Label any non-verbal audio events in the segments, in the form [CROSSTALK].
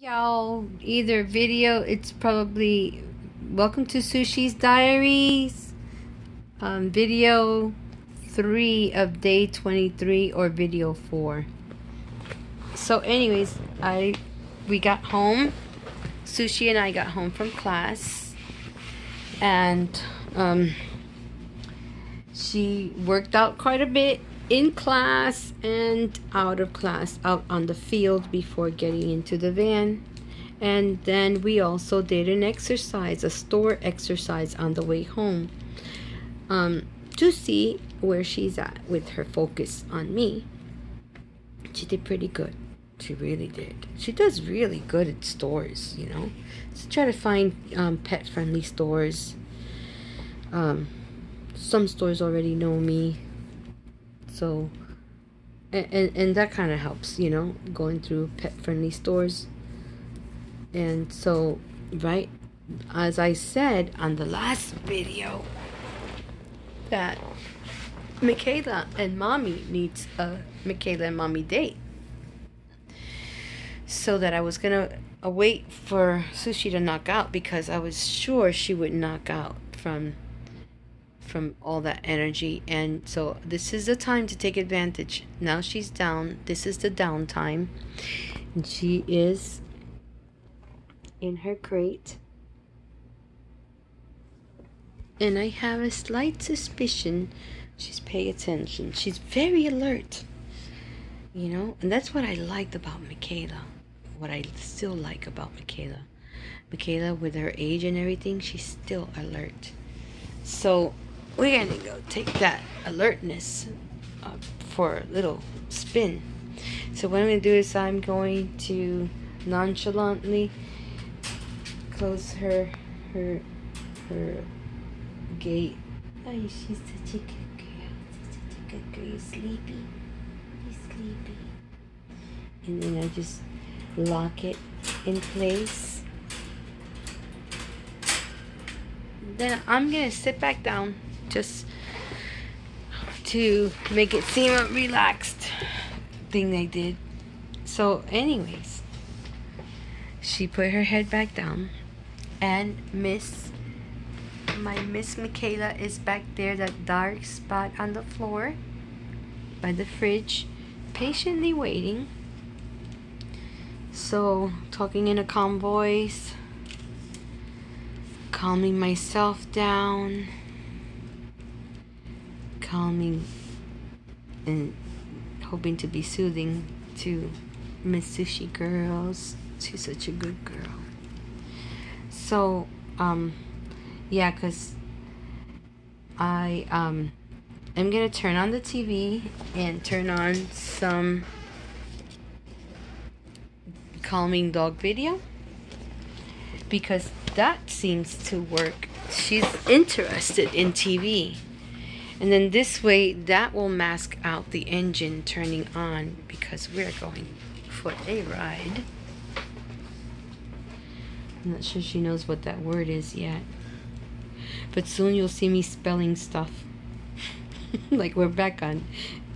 Y'all, either video, it's probably Welcome to Sushi's Diaries, um, video 3 of day 23 or video 4. So anyways, I we got home. Sushi and I got home from class and um she worked out quite a bit in class and out of class, out on the field before getting into the van. And then we also did an exercise, a store exercise on the way home um, to see where she's at with her focus on me. She did pretty good. She really did. She does really good at stores, you know. So try to find um, pet friendly stores. Um, some stores already know me so and and, and that kind of helps you know going through pet friendly stores. And so right as i said on the last video that mikayla and mommy needs a mikayla and mommy date. So that i was gonna wait for sushi to knock out because i was sure she would knock out from from all that energy and so this is the time to take advantage. Now she's down. This is the downtime. And she is in her crate. And i have a slight suspicion. She's paying attention. She's very alert you know? And that's what i liked about mikayla. What i still like about mikayla. Mikayla with her age and everything she's still alert. So we're gonna go take that alertness uh, for a little spin. So what I'm gonna do is I'm going to nonchalantly close her her her gate. Oh, she's such a good girl. Such a good girl. You're sleepy? You're sleepy? And then I just lock it in place. Then I'm gonna sit back down just to make it seem a relaxed thing they did. So, anyways, she put her head back down, and Miss, my Miss Mikayla is back there, that dark spot on the floor by the fridge, patiently waiting. So, talking in a calm voice, calming myself down calming and hoping to be soothing to Miss Sushi girls. She's such a good girl. So, um, yeah, cause I um, am gonna turn on the TV and turn on some calming dog video because that seems to work. She's interested in TV. And then this way, that will mask out the engine turning on because we're going for a ride. I'm not sure she knows what that word is yet. But soon you'll see me spelling stuff. [LAUGHS] like we're back on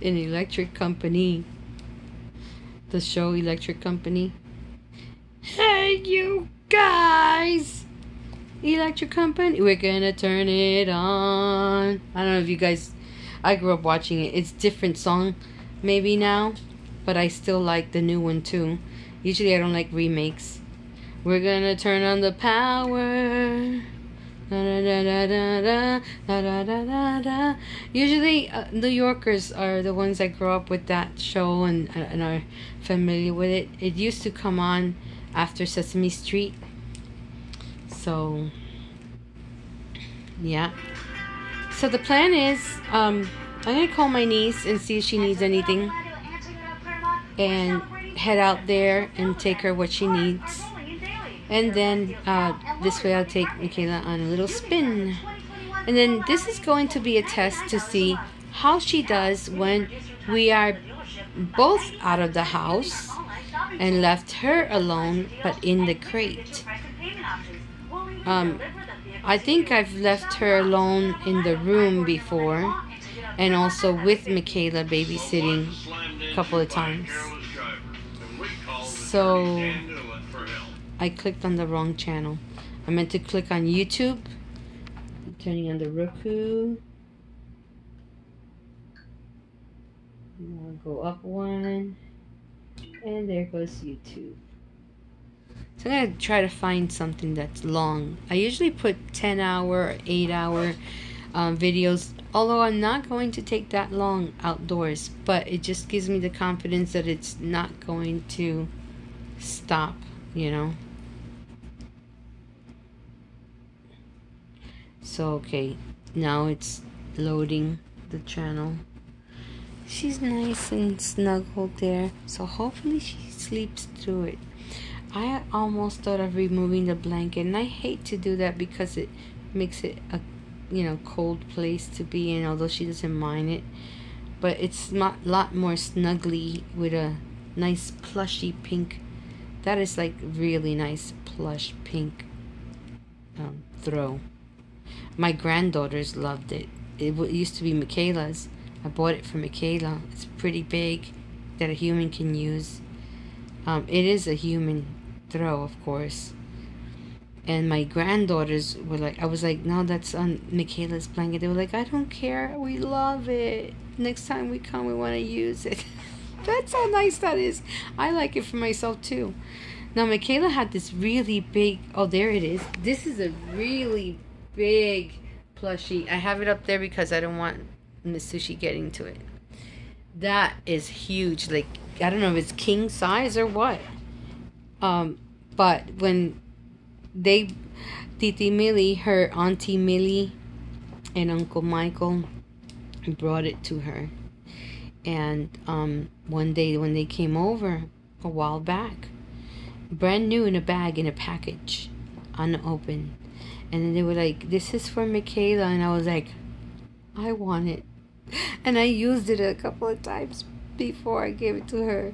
an electric company. The show Electric Company. Hey, you guys! Electric company we're gonna turn it on. I don't know if you guys i grew up watching it. It's different song maybe now but i still like the new one too. Usually i don't like remakes. We're gonna turn on the power. Usually, New Yorkers are the ones that grow up with that show and, and are familiar with it. It used to come on after Sesame Street so yeah. So the plan is um i'm gonna call my niece and see if she needs anything and head out there and take her what she needs. And then uh, this way i'll take mikayla on a little spin. And then this is going to be a test to see how she does when we are both out of the house and left her alone but in the crate um, I think I've left her alone in the room before, and also with Mikayla babysitting a couple of times. So I clicked on the wrong channel. I meant to click on YouTube. I'm turning on the Roku. I'll go up one. And there goes YouTube. So I'm to try to find something that's long. I usually put 10 hour 8 hour um, videos, although I'm not going to take that long outdoors, but it just gives me the confidence that it's not going to stop, you know. So, okay, now it's loading the channel. She's nice and snuggled there, so hopefully she sleeps through it. I almost thought of removing the blanket, and I hate to do that because it makes it a you know cold place to be in. Although she doesn't mind it, but it's not a lot more snuggly with a nice plushy pink. That is like really nice plush pink um, throw. My granddaughters loved it. It used to be Mikayla's. I bought it for Mikayla. It's pretty big that a human can use. Um, it is a human throw, of course. And my granddaughters were like, I was like, no, that's on Mikayla's blanket. They were like, I don't care. We love it. Next time we come, we want to use it. [LAUGHS] that's how nice that is. I like it for myself too. Now, Mikayla had this really big, oh, there it is. This is a really big plushie. I have it up there because I don't want Miss Sushi getting to it. That is huge. Like, I don't know if it's king size or what. Um, but when they, Titi Millie, her auntie Millie, and Uncle Michael brought it to her. And um, one day when they came over a while back, brand new in a bag in a package, unopened. And then they were like, This is for Mikayla. And I was like, I want it. And I used it a couple of times before I gave it to her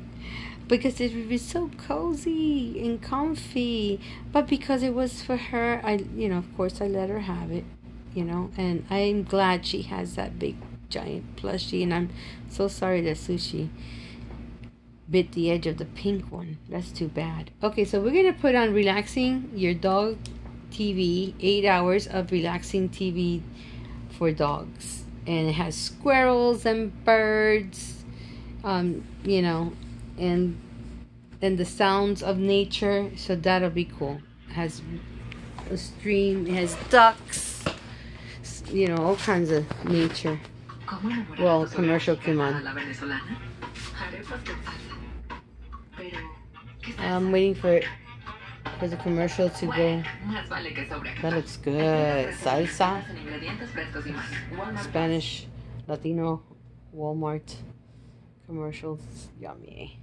because it would be so cozy and comfy. But because it was for her, I, you know, of course, I let her have it, you know, and I'm glad she has that big giant plushie. And I'm so sorry that sushi bit the edge of the pink one. That's too bad. Okay, so we're gonna put on relaxing your dog TV, eight hours of relaxing TV for dogs. And it has squirrels and birds, um, you know, and and the sounds of nature. So that'll be cool. It has a stream. It has ducks. You know, all kinds of nature. Well, commercial came on. I'm waiting for it for the commercial to go. That looks good. Salsa. Spanish, Latino, Walmart commercials. Yummy.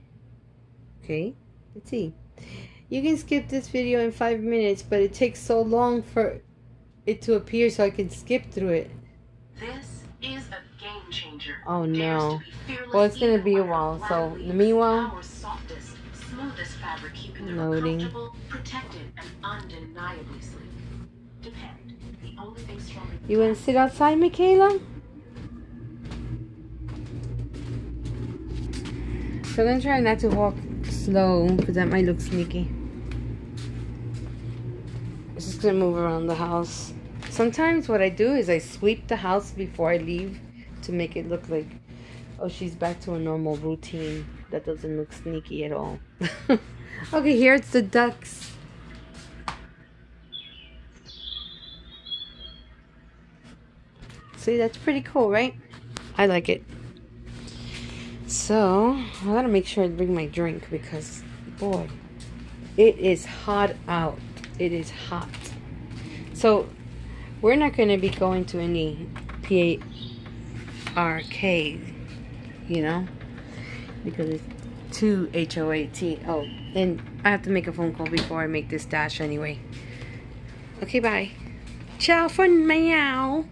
Okay, let's see. You can skip this video in five minutes, but it takes so long for it to appear so I can skip through it. This is a game changer. Oh no. Well, it's gonna be a while. So, meanwhile, softest, smoothest fabric keeping Loading. protected, and undeniably The only thing you wanna sit outside, Mikayla? So I'm gonna try not to walk slow because that might look sneaky. I'm just gonna move around the house. Sometimes what I do is I sweep the house before I leave to make it look like, oh, she's back to a normal routine. That doesn't look sneaky at all. [LAUGHS] okay, here it's the ducks. See, that's pretty cool, right? I like it. So, I gotta make sure I bring my drink because, boy, it is hot out. It is hot. So, we're not gonna be going to any P-A-R-K, you know, because it's too H-O-A-T. Oh, and I have to make a phone call before I make this dash anyway. Okay, bye. Ciao for meow.